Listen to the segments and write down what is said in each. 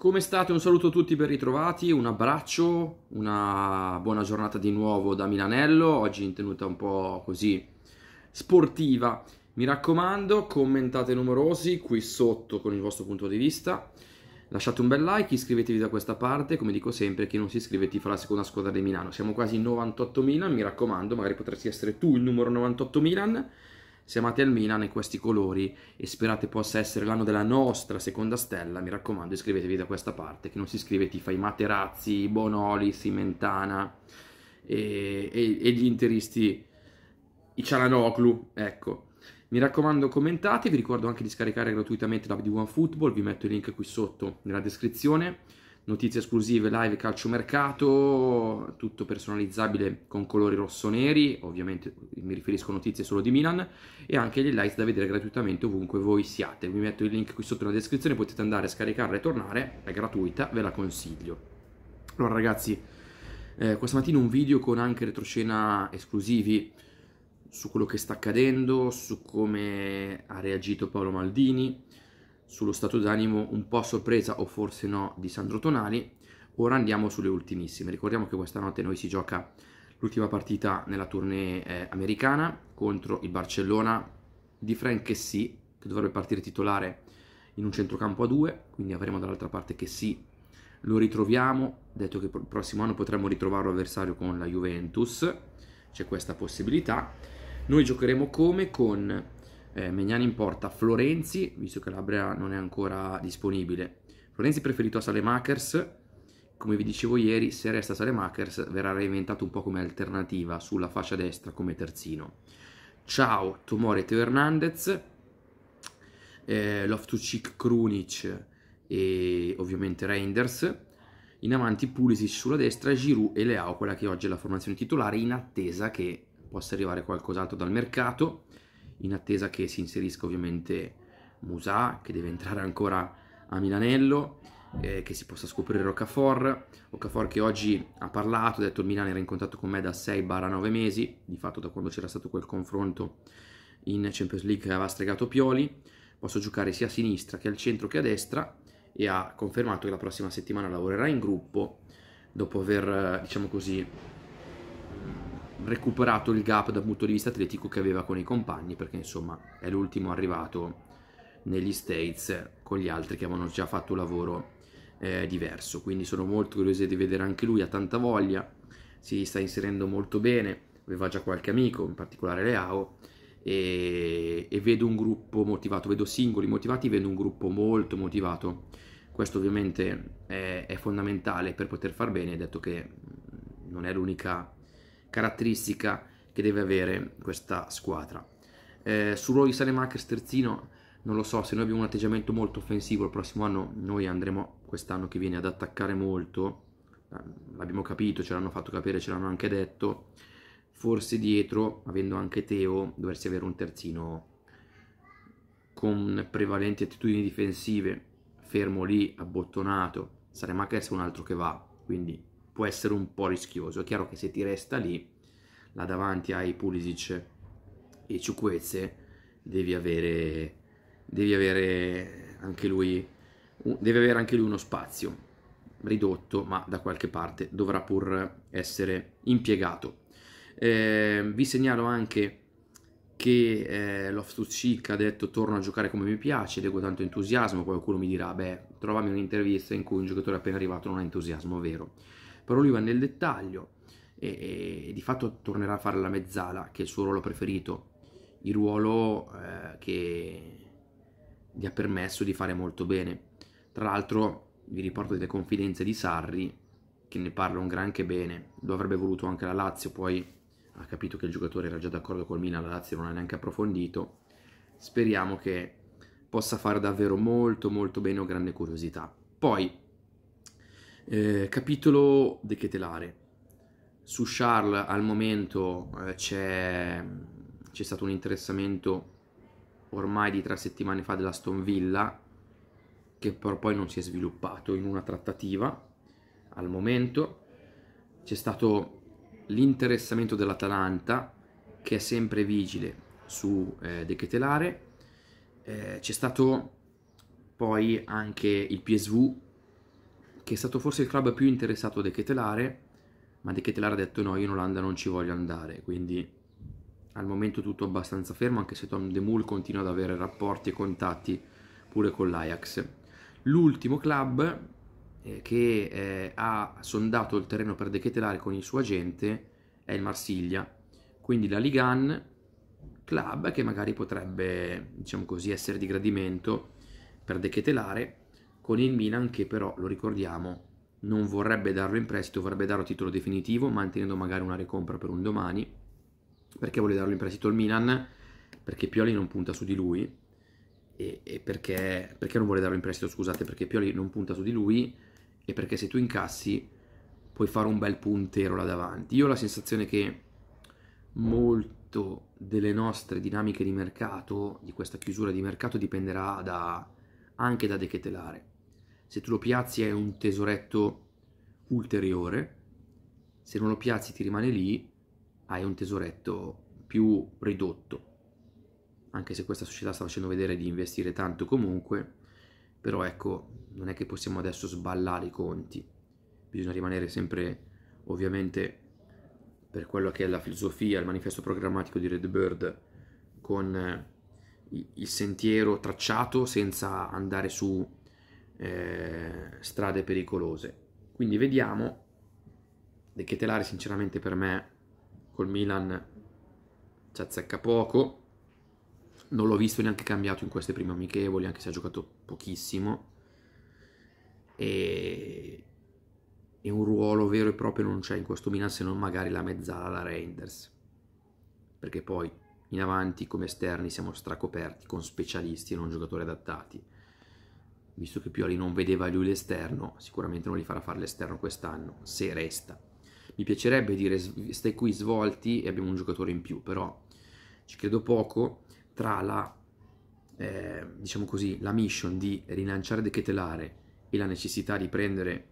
Come state? Un saluto a tutti ben ritrovati, un abbraccio, una buona giornata di nuovo da Milanello, oggi in tenuta un po' così sportiva. Mi raccomando, commentate numerosi qui sotto con il vostro punto di vista. Lasciate un bel like, iscrivetevi da questa parte, come dico sempre, chi non si iscrive ti fa la seconda squadra di Milano. Siamo quasi in 98 Milan, mi raccomando, magari potresti essere tu il numero 98 Milan se amate il Milan e questi colori e sperate possa essere l'anno della nostra seconda stella, mi raccomando iscrivetevi da questa parte, che non si iscrive ti fa i Materazzi, Bonoli, Simentana e, e, e gli interisti, i Cialanoglu, ecco. Mi raccomando commentate, vi ricordo anche di scaricare gratuitamente l'app di OneFootball, vi metto il link qui sotto nella descrizione notizie esclusive, live, calciomercato, tutto personalizzabile con colori rosso-neri, ovviamente mi riferisco a notizie solo di Milan, e anche gli highlights da vedere gratuitamente ovunque voi siate. Vi metto il link qui sotto nella descrizione, potete andare a scaricarla e tornare, è gratuita, ve la consiglio. Allora ragazzi, eh, questa mattina un video con anche retroscena esclusivi su quello che sta accadendo, su come ha reagito Paolo Maldini, sullo stato d'animo un po' a sorpresa o forse no di Sandro Tonali. Ora andiamo sulle ultimissime. Ricordiamo che questa notte noi si gioca l'ultima partita nella tournée eh, americana contro il Barcellona di Frank Chessy, che dovrebbe partire titolare in un centrocampo a due, quindi avremo dall'altra parte Chessy. Lo ritroviamo, detto che il prossimo anno potremmo ritrovarlo avversario con la Juventus, c'è questa possibilità. Noi giocheremo come? Con eh, Megnani in porta, Florenzi, visto che l'Abrea non è ancora disponibile. Florenzi preferito a Salemakers, come vi dicevo ieri, se resta Salemakers verrà reinventato un po' come alternativa sulla fascia destra come terzino. Ciao, Tomore Teo Hernandez, eh, Loftucic Krunic e ovviamente Reinders. In avanti Pulisic sulla destra, Giroud e Leao, quella che oggi è la formazione titolare, in attesa che possa arrivare qualcos'altro dal mercato in attesa che si inserisca ovviamente Musa, che deve entrare ancora a Milanello, eh, che si possa scoprire Roccafor. Roccafor che oggi ha parlato, ha detto il Milan era in contatto con me da 6-9 mesi, di fatto da quando c'era stato quel confronto in Champions League che aveva stregato Pioli. Posso giocare sia a sinistra che al centro che a destra e ha confermato che la prossima settimana lavorerà in gruppo dopo aver, diciamo così, recuperato il gap dal punto di vista atletico che aveva con i compagni perché insomma è l'ultimo arrivato negli States con gli altri che avevano già fatto lavoro eh, diverso. Quindi sono molto curioso di vedere anche lui ha tanta voglia si sta inserendo molto bene aveva già qualche amico in particolare Leao e, e vedo un gruppo motivato vedo singoli motivati vedo un gruppo molto motivato. Questo ovviamente è, è fondamentale per poter far bene detto che non è l'unica caratteristica che deve avere questa squadra. Eh, sul ruolo di Salemakers terzino non lo so, se noi abbiamo un atteggiamento molto offensivo il prossimo anno noi andremo quest'anno che viene ad attaccare molto, eh, l'abbiamo capito, ce l'hanno fatto capire, ce l'hanno anche detto, forse dietro, avendo anche Teo, dovresti avere un terzino con prevalenti attitudini difensive, fermo lì, abbottonato, Salemakers è un altro che va, quindi può essere un po' rischioso. È chiaro che se ti resta lì, là davanti ai Pulisic e Ciuquezze, devi avere, devi avere anche lui deve avere anche lui uno spazio ridotto, ma da qualche parte dovrà pur essere impiegato. Eh, vi segnalo anche che eh, Loftus ha detto torno a giocare come mi piace, leggo tanto entusiasmo, qualcuno mi dirà, beh, trovami un'intervista in cui un giocatore appena arrivato non ha entusiasmo, vero? Però lui va nel dettaglio e, e, di fatto tornerà a fare la mezzala, che è il suo ruolo preferito, il ruolo eh, che gli ha permesso di fare molto bene. Tra l'altro vi riporto delle confidenze di Sarri, che ne parla un granché bene, lo avrebbe voluto anche la Lazio, poi ha capito che il giocatore era già d'accordo col Milan, la Lazio non ha neanche approfondito. Speriamo che possa fare davvero molto molto bene, ho grande curiosità. Poi eh, capitolo De Ketelare. Su Charles al momento eh, c'è, c'è stato un interessamento ormai di tre settimane fa della Stone Villa che però poi non si è sviluppato in una trattativa al momento. C'è stato l'interessamento dell'Atalanta che è sempre vigile su eh, De Ketelare. Eh, c'è stato poi anche il PSV che è stato forse il club più interessato De Ketelare, ma De Ketelare ha detto no, io in Olanda non ci voglio andare, quindi al momento tutto abbastanza fermo, anche se Tom De Mul continua ad avere rapporti e contatti pure con l'Ajax. L'ultimo club eh, che eh, ha sondato il terreno per De Ketelare con il suo agente è il Marsiglia, quindi la Ligan club che magari potrebbe, diciamo così, essere di gradimento per De Ketelare con il Milan che però, lo ricordiamo, non vorrebbe darlo in prestito, vorrebbe darlo a titolo definitivo, mantenendo magari una ricompra per un domani. Perché vuole darlo in prestito al Milan? Perché Pioli non punta su di lui. E, e perché, perché, non vuole darlo in prestito? Scusate, perché Pioli non punta su di lui e perché se tu incassi puoi fare un bel puntero là davanti. Io ho la sensazione che molto delle nostre dinamiche di mercato, di questa chiusura di mercato, dipenderà da, anche da De Ketelare se tu lo piazzi è un tesoretto ulteriore, se non lo piazzi ti rimane lì, hai un tesoretto più ridotto. Anche se questa società sta facendo vedere di investire tanto comunque, però ecco, non è che possiamo adesso sballare i conti. Bisogna rimanere sempre, ovviamente, per quello che è la filosofia, il manifesto programmatico di Redbird, con il sentiero tracciato senza andare su eh, strade pericolose. Quindi vediamo, De Ketelare sinceramente per me col Milan ci azzecca poco, non l'ho visto neanche cambiato in queste prime amichevoli, anche se ha giocato pochissimo, e, e un ruolo vero e proprio non c'è in questo Milan se non magari la mezzala da Reinders, perché poi in avanti come esterni siamo stracoperti con specialisti e non giocatori adattati visto che Pioli non vedeva lui l'esterno, sicuramente non gli farà fare l'esterno quest'anno, se resta. Mi piacerebbe dire stai qui svolti e abbiamo un giocatore in più, però ci credo poco tra la, eh, diciamo così, la mission di rilanciare De Ketelare e la necessità di prendere,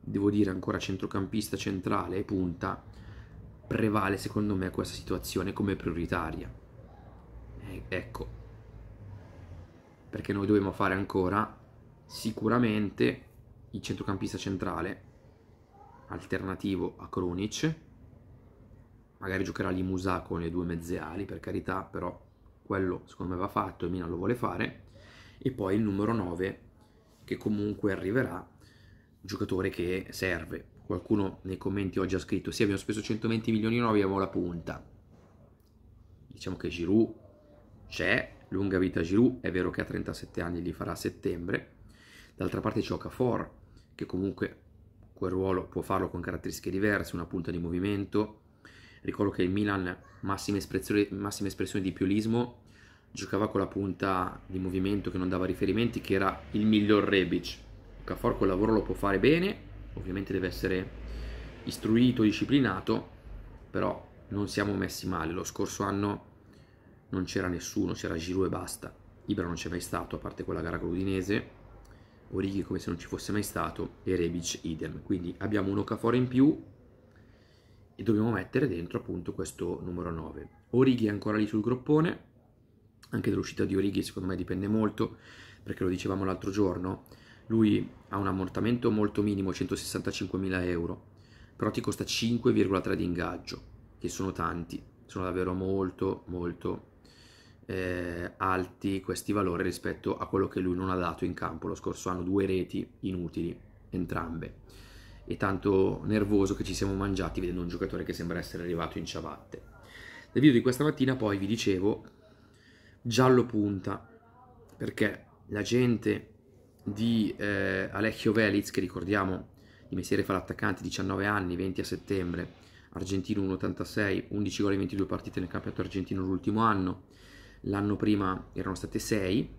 devo dire ancora centrocampista centrale e punta, prevale secondo me questa situazione come prioritaria. Eh, ecco, perché noi dobbiamo fare ancora sicuramente il centrocampista centrale alternativo a Kronic magari giocherà lì Musa con le due mezze ali per carità però quello secondo me va fatto e Milan lo vuole fare. E poi il numero 9 che comunque arriverà giocatore che serve. Qualcuno nei commenti oggi ha scritto sì abbiamo speso 120 milioni noi abbiamo la punta. Diciamo che Giroud c'è lunga vita Giroud è vero che a 37 anni li farà a settembre D'altra parte c'è Okafor, che comunque quel ruolo può farlo con caratteristiche diverse, una punta di movimento. Ricordo che il Milan, massima espressione, massima espressione di piolismo, giocava con la punta di movimento che non dava riferimenti, che era il miglior Rebic. Okafor quel lavoro lo può fare bene, ovviamente deve essere istruito, disciplinato, però non siamo messi male. Lo scorso anno non c'era nessuno, c'era Giroud e basta. Ibra non c'è mai stato, a parte quella gara con l'Udinese Orighi come se non ci fosse mai stato e Rebic idem. Quindi abbiamo un Okafor in più e dobbiamo mettere dentro appunto questo numero 9. Orighi è ancora lì sul groppone, anche dell'uscita di Orighi secondo me dipende molto, perché lo dicevamo l'altro giorno, lui ha un ammortamento molto minimo, 165.000 euro, però ti costa 5,3 di ingaggio, che sono tanti, sono davvero molto molto eh, alti questi valori rispetto a quello che lui non ha dato in campo lo scorso anno, due reti inutili, entrambe. E tanto nervoso che ci siamo mangiati vedendo un giocatore che sembra essere arrivato in ciabatte. Nel video di questa mattina poi vi dicevo giallo punta perché la gente di eh, Alessio Veliz, che ricordiamo di mestiere fa l'attaccante, 19 anni, 20 a settembre, argentino 1,86, 11 gol in 22 partite nel campionato argentino l'ultimo anno, l'anno prima erano state 6,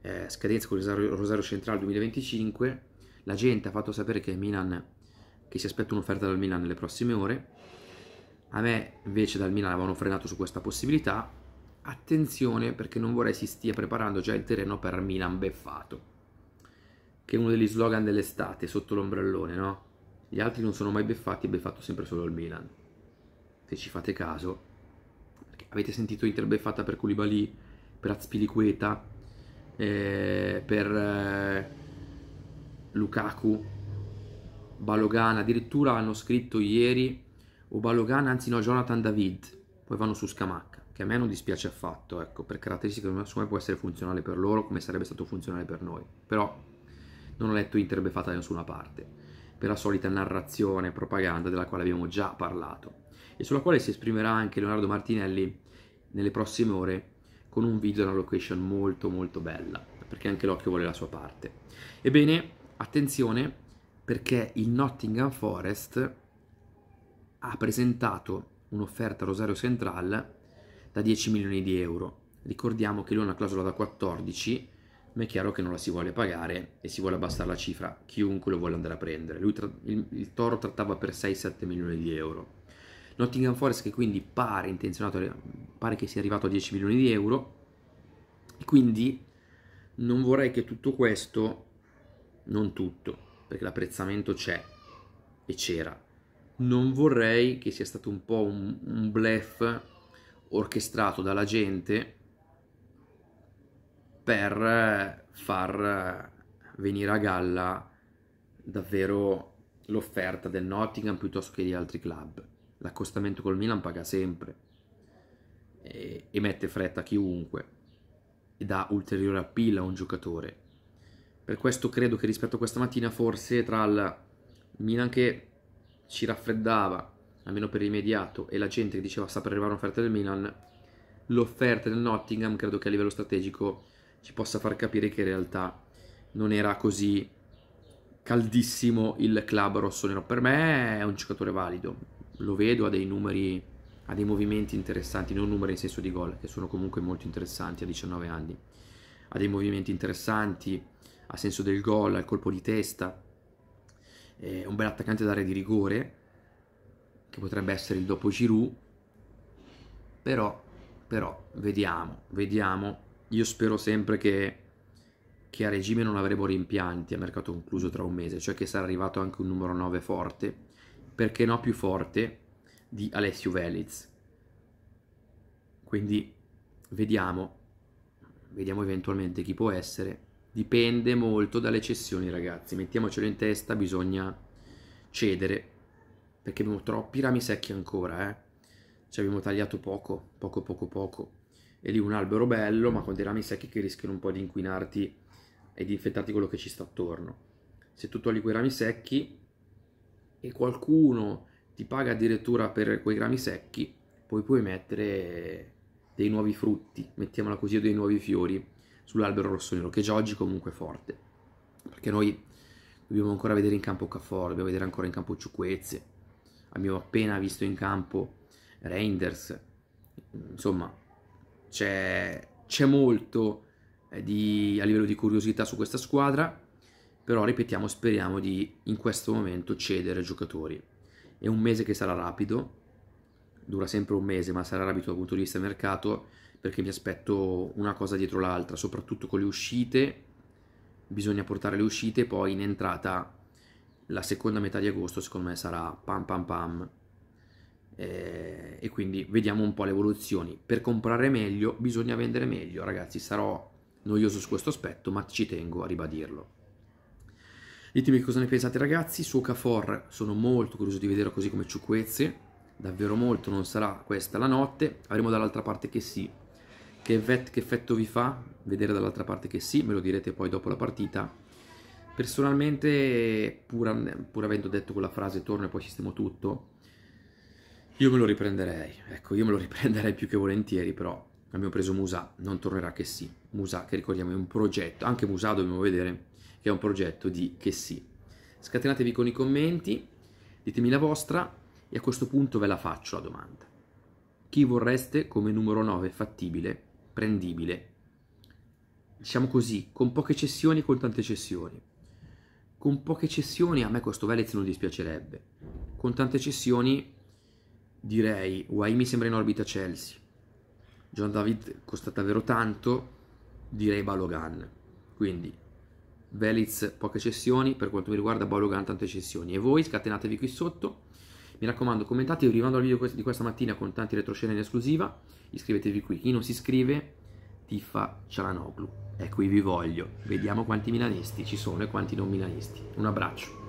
eh, scadenza con il Rosario, Centrale 2025, la gente ha fatto sapere che Milan che si aspetta un'offerta dal Milan nelle prossime ore. A me invece dal Milan avevano frenato su questa possibilità. Attenzione perché non vorrei si stia preparando già il terreno per Milan beffato. Che è uno degli slogan dell'estate sotto l'ombrellone, no? Gli altri non sono mai beffati, beffato sempre solo il Milan. Se ci fate caso, avete sentito Inter beffata per Koulibaly, per Azpilicueta, eh, per eh, Lukaku, Balogan, addirittura hanno scritto ieri, o Balogan, anzi no, Jonathan David, poi vanno su Scamacca, che a me non dispiace affatto, ecco, per caratteristiche su me può essere funzionale per loro come sarebbe stato funzionale per noi, però non ho letto Inter beffata da nessuna parte, per la solita narrazione, propaganda della quale abbiamo già parlato, e sulla quale si esprimerà anche Leonardo Martinelli nelle prossime ore con un video e una location molto molto bella, perché anche l'occhio vuole la sua parte. Ebbene, attenzione, perché il Nottingham Forest ha presentato un'offerta a Rosario Central da 10 milioni di euro. Ricordiamo che lui ha una clausola da 14, ma è chiaro che non la si vuole pagare e si vuole abbassare la cifra, chiunque lo vuole andare a prendere. Lui tra- il, il Toro trattava per 6-7 milioni di euro. Nottingham Forest che quindi pare intenzionato, pare che sia arrivato a 10 milioni di euro, quindi non vorrei che tutto questo, non tutto, perché l'apprezzamento c'è e c'era, non vorrei che sia stato un po' un, un bluff orchestrato dalla gente per far venire a galla davvero l'offerta del Nottingham piuttosto che di altri club. L'accostamento col Milan paga sempre e, e mette fretta a chiunque e dà ulteriore appeal a un giocatore. Per questo credo che rispetto a questa mattina forse tra il Milan che ci raffreddava, almeno per immediato, e la gente che diceva sta per arrivare un'offerta del Milan, l'offerta del Nottingham credo che a livello strategico ci possa far capire che in realtà non era così caldissimo il club rossonero. Per me è un giocatore valido, lo vedo, ha dei numeri, ha dei movimenti interessanti, non numeri in senso di gol, che sono comunque molto interessanti a 19 anni. Ha dei movimenti interessanti, a senso del gol, al colpo di testa, è un bel attaccante d'area di rigore, che potrebbe essere il dopo Giroud, però, però, vediamo, vediamo. Io spero sempre che, che a regime non avremo rimpianti a mercato concluso tra un mese, cioè che sarà arrivato anche un numero 9 forte, perché no più forte di Alessio Veliz. Quindi vediamo, vediamo eventualmente chi può essere. Dipende molto dalle cessioni ragazzi. Mettiamocelo in testa bisogna cedere. Perché abbiamo troppi rami secchi ancora eh. Ci abbiamo tagliato poco poco poco poco e lì un albero bello ma con dei rami secchi che rischiano un po' di inquinarti e di infettarti quello che ci sta attorno. Se tu togli quei rami secchi e qualcuno ti paga addirittura per quei rami secchi poi puoi mettere dei nuovi frutti mettiamola così o dei nuovi fiori sull'albero rossonero, che già oggi comunque è forte. Perché noi dobbiamo ancora vedere in campo Cafor, dobbiamo vedere ancora in campo Ciuquezze, abbiamo appena visto in campo Reinders, insomma c'è, c'è molto eh, di, a livello di curiosità su questa squadra, però ripetiamo, speriamo di in questo momento cedere giocatori. È un mese che sarà rapido, dura sempre un mese, ma sarà rapido dal punto di vista mercato, perché mi aspetto una cosa dietro l'altra, soprattutto con le uscite, bisogna portare le uscite, poi in entrata la seconda metà di agosto secondo me sarà pam pam pam eh, e quindi vediamo un po' le evoluzioni. Per comprare meglio bisogna vendere meglio, ragazzi, sarò noioso su questo aspetto, ma ci tengo a ribadirlo. Ditemi cosa ne pensate ragazzi, su Cafor sono molto curioso di vedere così come Ciuquezze, davvero molto, non sarà questa la notte, avremo dall'altra parte che sì, che, vet, che effetto vi fa vedere dall'altra parte che sì, me lo direte poi dopo la partita. Personalmente, pur, pur avendo detto quella frase torno e poi sistemo tutto, io me lo riprenderei. Ecco, io me lo riprenderei più che volentieri, però abbiamo preso Musa, non tornerà che sì. Musa, che ricordiamo, è un progetto, anche Musa dobbiamo vedere che è un progetto di che sì. Scatenatevi con i commenti, ditemi la vostra e a questo punto ve la faccio la domanda. Chi vorreste come numero 9 fattibile prendibile. Diciamo così, con poche cessioni e con tante cessioni. Con poche cessioni a me questo Velez non dispiacerebbe. Con tante cessioni direi Guai mi sembra in orbita Chelsea. John David costa davvero tanto, direi Balogan. Quindi Veliz poche cessioni, per quanto mi riguarda Balogan tante cessioni. E voi scatenatevi qui sotto. Mi raccomando, commentate, io rimando al video di questa mattina con tanti retroscene in esclusiva iscrivetevi qui. Chi non si iscrive, tifa Cialanoglu. E qui vi voglio. Vediamo quanti milanisti ci sono e quanti non milanisti. Un abbraccio.